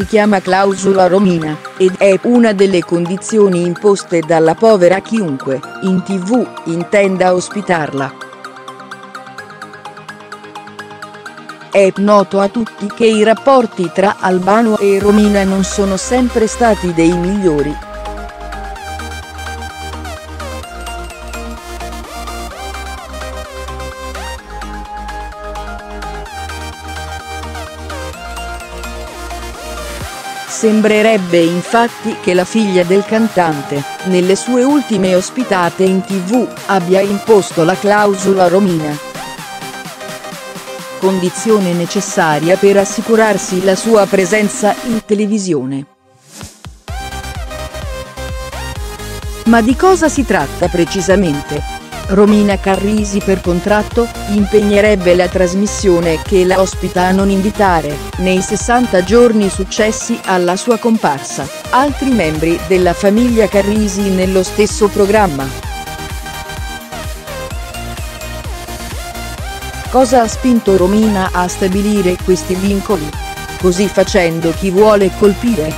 si chiama clausola Romina, ed è una delle condizioni imposte dalla povera chiunque, in tv, intenda ospitarla. È noto a tutti che i rapporti tra Albano e Romina non sono sempre stati dei migliori. Sembrerebbe infatti che la figlia del cantante, nelle sue ultime ospitate in tv, abbia imposto la clausola Romina. Condizione necessaria per assicurarsi la sua presenza in televisione. Ma di cosa si tratta precisamente? Romina Carrisi per contratto, impegnerebbe la trasmissione che la ospita a non invitare, nei 60 giorni successi alla sua comparsa, altri membri della famiglia Carrisi nello stesso programma. Cosa ha spinto Romina a stabilire questi vincoli? Così facendo chi vuole colpire?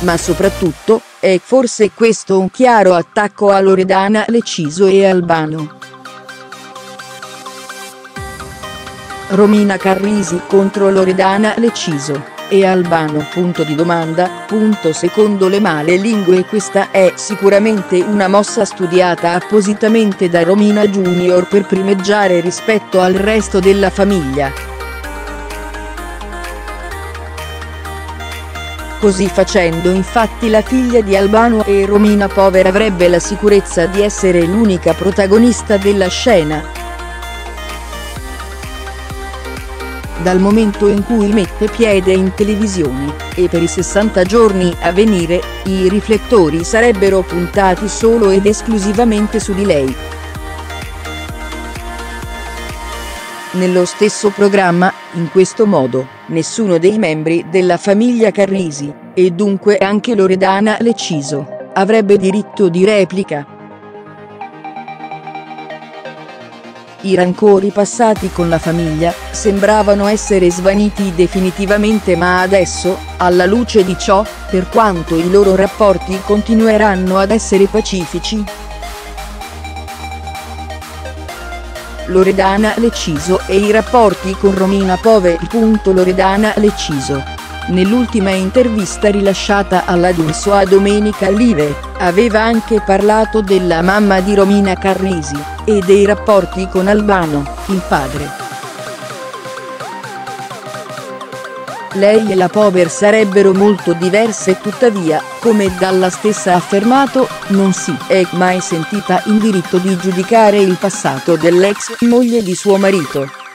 Ma soprattutto, è forse questo un chiaro attacco a Loredana Leciso e Albano. Romina Carrisi contro Loredana Leciso. E Albano punto di domanda, punto secondo le male lingue. Questa è sicuramente una mossa studiata appositamente da Romina Junior per primeggiare rispetto al resto della famiglia. Così facendo infatti la figlia di Albano e Romina Povera avrebbe la sicurezza di essere l'unica protagonista della scena, dal momento in cui mette piede in televisione, e per i 60 giorni a venire, i riflettori sarebbero puntati solo ed esclusivamente su di lei. Nello stesso programma, in questo modo, nessuno dei membri della famiglia Carrisi, e dunque anche Loredana Leciso, avrebbe diritto di replica. I rancori passati con la famiglia, sembravano essere svaniti definitivamente ma adesso, alla luce di ciò, per quanto i loro rapporti continueranno ad essere pacifici, Loredana Leciso e i rapporti con Romina Pove. Loredana Leciso Nell'ultima intervista rilasciata alla D'Urso a Domenica Live, aveva anche parlato della mamma di Romina Carrisi, e dei rapporti con Albano, il padre. Lei e la Pover sarebbero molto diverse tuttavia, come dalla stessa affermato, non si è mai sentita in diritto di giudicare il passato dell'ex moglie di suo marito.